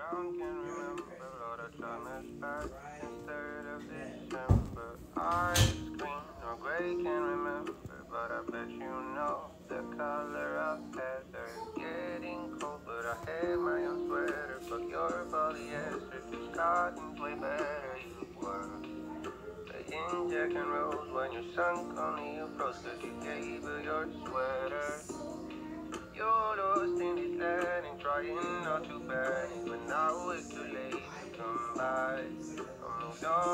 young can remember I try to back since 3rd of December. Ice green or gray can't remember, but I bet you know the color of heather. Getting cold, but I had my own sweater. Fuck your polyester, cause cotton's way better. You were playing Jack and Rose when your son only you froze, cause you gave her your sweater. You're lost in this land and trying not to panic, come oh, back.